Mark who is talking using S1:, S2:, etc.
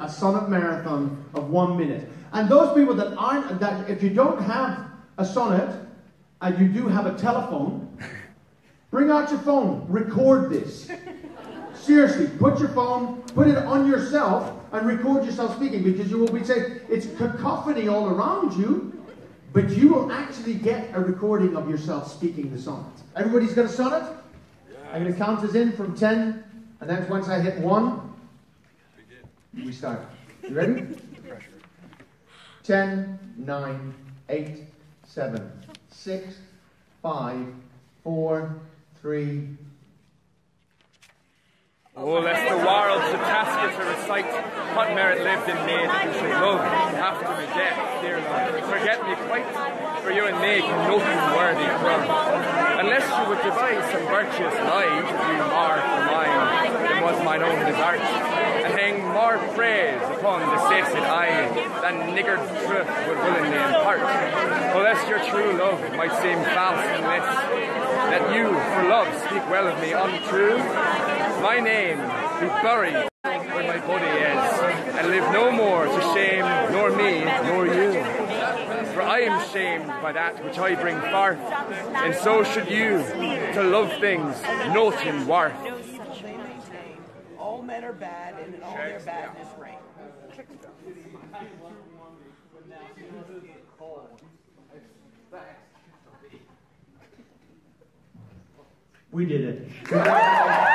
S1: a sonnet marathon of one minute. And those people that aren't, that if you don't have a sonnet and you do have a telephone, bring out your phone, record this. Seriously, put your phone, put it on yourself, and record yourself speaking because you will be saying it's cacophony all around you, but you will actually get a recording of yourself speaking the sonnet. Everybody's got a sonnet? I'm going to count us in from 10, and then once I hit 1, we start. You ready? 10, 9, 8, 7, 6, 5, 4, 3,
S2: Oh, lest the world should task you to recite what merit lived in me that you should love after my death, dear Lord. Forget me quite, for you and me can nothing worthy from. Unless you would devise some virtuous lie do more for mine than was mine own hang more praise upon the sacred eye than niggard truth would willingly impart. Oh, lest your true love might seem false and less, that you, for love, speak well of me untrue, my name be buried where my body is, and live no more to shame nor me nor you. For I am shamed by that which I bring forth, and so should you, to love things note in worth.
S3: All men are bad, and in all their badness reign.
S1: We did it.